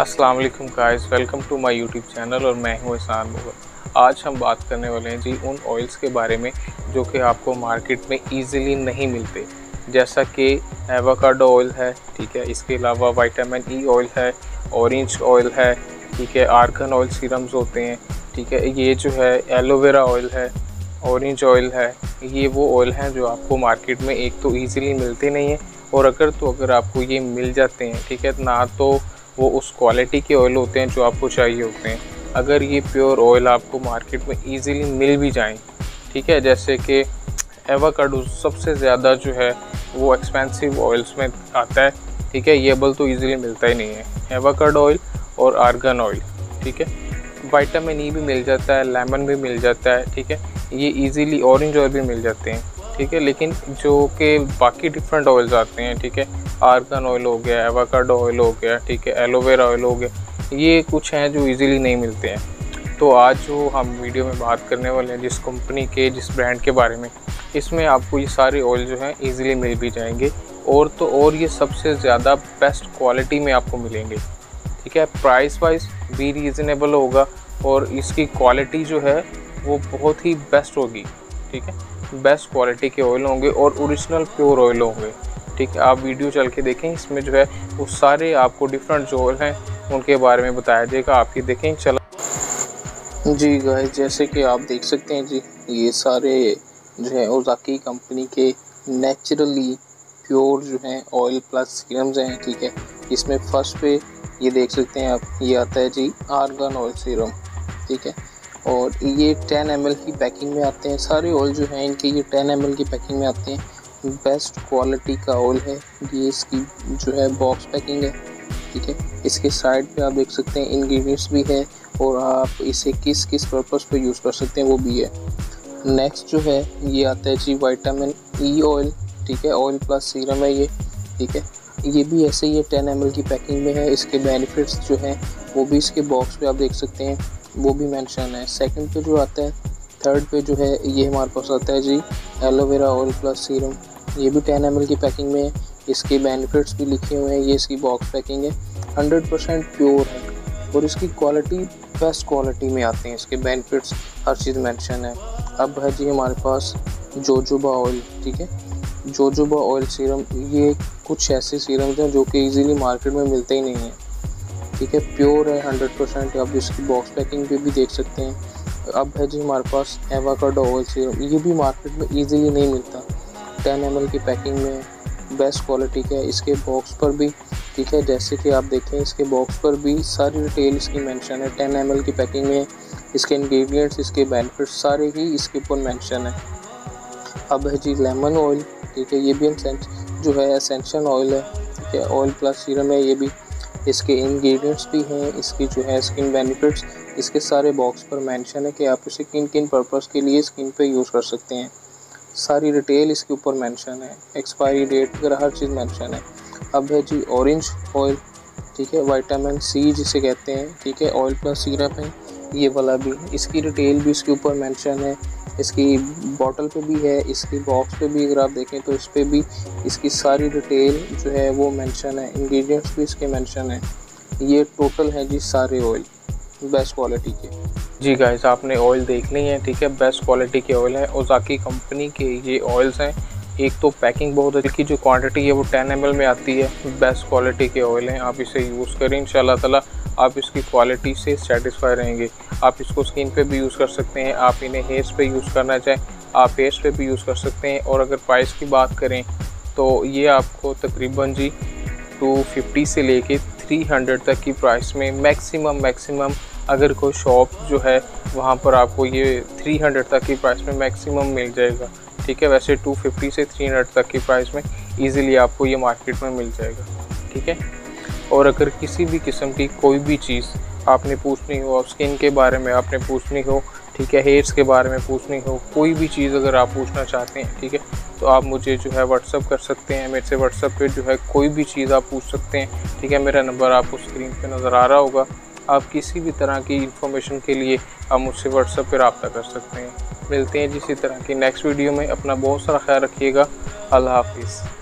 अस्सलाम वालेकुम guys welcome to my YouTube channel और मैं हूँ एहसान मुगल आज हम बात करने वाले हैं जी उन ऑयल्स के बारे में जो कि आपको मार्केट में इजीली नहीं मिलते। जैसा कि एवोकाडो ऑयल है, ठीक है, इसके अलावा वाइटामिन ई ऑयल है ऑरेंज ऑयल है, ठीक है आर्गन ऑयल सीरम्स होते हैं, ठीक है, ये जो है एलोवेरा ऑयल है ऑरेंज ऑयल है, ये वो ऑयल हैं जो आपको मार्केट में एक तो ईज़िली मिलते नहीं हैं। और अगर तो अगर आपको ये मिल जाते हैं, ठीक है, ना तो वो उस क्वालिटी के ऑयल होते हैं जो आपको चाहिए होते हैं। अगर ये प्योर ऑयल आपको मार्केट में ईज़िली मिल भी जाएँ, ठीक है? जैसे कि एवाकाडो सबसे ज़्यादा जो है वो एक्सपेंसिव ऑयल्स में आता है, ठीक है? ये बल तो ईज़िली मिलता ही नहीं है। एवाकाडो ऑयल और आर्गन ऑयल ठीक है? वाइटामिन ई भी मिल जाता है लेमन भी मिल जाता है, ठीक है? ये इजीली ऑरेंज ऑयल भी मिल जाते हैं। ठीक है, लेकिन जो कि बाकी डिफरेंट ऑयल्स आते हैं, ठीक है आर्गन ऑयल हो गया एवाकाडो ऑयल हो गया, ठीक है एलोवेरा ऑयल हो गया, ये कुछ हैं जो इजीली नहीं मिलते हैं। तो आज जो हम वीडियो में बात करने वाले हैं जिस कंपनी के, जिस ब्रांड के बारे में, इसमें आपको ये सारे ऑयल जो हैं इजीली मिल भी जाएँगे और तो और ये सबसे ज़्यादा बेस्ट क्वालिटी में आपको मिलेंगे। ठीक है प्राइस वाइज भी रीज़नेबल होगा और इसकी क्वालिटी जो है वो बहुत ही बेस्ट होगी। ठीक है? बेस्ट क्वालिटी के ऑयल होंगे और ओरिजिनल प्योर ऑयल होंगे। ठीक है? आप वीडियो चल के देखें, इसमें जो है, वो सारे आपको डिफरेंट जो ऑयल हैं, उनके बारे में बताया जाएगा, आपकी देखें, चला। जी गाय जैसे कि आप देख सकते हैं जी, ये सारे जो है ओजाकी कंपनी के नेचुरली प्योर जो है ऑयल प्लस सीरम्स हैं, ठीक है? इसमें फ़र्स्ट पे ये देख सकते हैं आप, ये आता है जी आर्गन ऑयल सीरम ठीक है? और ये 10 एम की पैकिंग में आते हैं। सारे ऑयल जो हैं, इनके ये 10 एम की पैकिंग में आते हैं। बेस्ट क्वालिटी का ऑयल है। ये इसकी जो है बॉक्स पैकिंग है। ठीक है? इसके साइड पे आप देख सकते हैं इंग्रेडिएंट्स भी है और आप इसे किस किस पर्पज़ पे यूज़ कर सकते हैं वो भी है। नेक्स्ट जो है, ये आता है जी वाइटामिन ई ऑयल ठीक है? ऑयल प्लस सीरम है ये। ठीक है? ये भी ऐसे ही है टेन एम की पैकिंग में है। इसके बेनिफिट्स जो हैं, वो भी इसके बॉक्स पे आप देख सकते हैं। वो भी मेंशन है। सेकंड पे जो आता है थर्ड पे जो है, ये हमारे पास आता है जी aloe vera oil plus serum ये भी टेन एम की पैकिंग में है इसके बेनिफिट्स भी लिखे हुए हैं, ये इसकी बॉक्स पैकिंग है। हंड्रेड परसेंट प्योर है। और इसकी क्वालिटी बेस्ट क्वालिटी में आते हैं, इसके बेनिफिट्स हर चीज़ मेंशन है। अब है जी हमारे पास जोजोबा ऑयल ठीक है? जोजोबा ऑयल सीरम ये कुछ ऐसे सीरम हैं जो कि इजीली मार्केट में मिलते ही नहीं हैं। ठीक है प्योर है हंड्रेड परसेंट अब इसकी बॉक्स पैकिंग पे भी देख सकते हैं। अब है जी हमारे पास एवाकाडो ऑयल सीरम ये भी मार्केट में इजीली नहीं मिलता। टेन एम की पैकिंग में बेस्ट क्वालिटी का है? इसके बॉक्स पर भी, ठीक है, जैसे कि आप देखें, इसके बॉक्स पर भी सारी डिटेल इसकी मेंशन है। टेन एम की पैकिंग में इसके इंग्रेडिएंट्स इसके बेनिफिट्स सारे ही इसके ऊपर मेंशन है। अब है जी लेमन ऑयल ठीक है, ये भी जो है असेंशन ऑयल है, ठीक है ऑयल प्लस सीरम है, ये भी। इसके इंग्रेडिएंट्स भी हैं, इसकी जो है स्किन बेनिफिट्स इसके सारे बॉक्स पर मेंशन है कि आप इसे किन किन पर्पज़ के लिए स्किन पे यूज़ कर सकते हैं। सारी डिटेल इसके ऊपर मेंशन है। एक्सपायरी डेट वगैरह हर चीज़ मेंशन है। अब है जी ऑरेंज ऑयल ठीक है? वाइटामिन सी जिसे कहते हैं, ठीक है? ऑयल प्लस सीरप है। ये वाला भी इसकी डिटेल भी इसके ऊपर मेंशन है। इसकी बॉटल पे भी है, इसकी बॉक्स पे भी अगर आप देखें तो इस पर भी इसकी सारी डिटेल जो है वो मेंशन है। इंग्रेडिएंट्स भी इसके मेंशन है। ये टोटल है जी सारे ऑयल बेस्ट क्वालिटी के। जी गाइस आपने ऑयल देख ली है, ठीक है? बेस्ट क्वालिटी के ऑयल है। ओजाकी कंपनी के ये ऑयल्स हैं। एक तो पैकिंग बहुत अच्छी की जो क्वांटिटी है वो 10 एम में आती है। बेस्ट क्वालिटी के ऑयल हैं, आप इसे यूज़ करें इन ताला आप इसकी क्वालिटी से सेटिस्फाई रहेंगे। आप इसको स्किन पे भी यूज़ कर सकते हैं, आप इन्हें हेयर्स पे यूज़ करना चाहें, आप हेयर्स पे भी यूज़ कर सकते हैं। और अगर प्राइस की बात करें तो ये आपको तकरीबन जी 250 से लेके 300 तक की प्राइस में मैक्सिमम मैक्सिमम अगर कोई शॉप जो है, वहाँ पर आपको ये 300 तक की प्राइस में मैक्सिमम मिल जाएगा। ठीक है, वैसे 250 से 300 तक की प्राइस में इजीली आपको ये मार्केट में मिल जाएगा, ठीक है? और अगर किसी भी किस्म की कोई भी चीज़ आपने पूछनी हो स्किन के बारे में आपने पूछनी हो, ठीक है हेयर्स के बारे में पूछनी हो, कोई भी चीज़ अगर आप पूछना चाहते हैं, ठीक है तो आप मुझे जो है व्हाट्सअप कर सकते हैं, मेरे से व्हाट्सअप पे जो है कोई भी चीज़ आप पूछ सकते हैं, ठीक है, मेरा नंबर आपको स्क्रीन पे नज़र आ रहा होगा। आप किसी भी तरह की इन्फॉर्मेशन के लिए आप मुझसे व्हाट्सएप पर रबता कर सकते हैं। मिलते हैं जिसी तरह की नेक्स्ट वीडियो में। अपना बहुत सारा ख्याल रखिएगा। अल्लाह हाफिज़।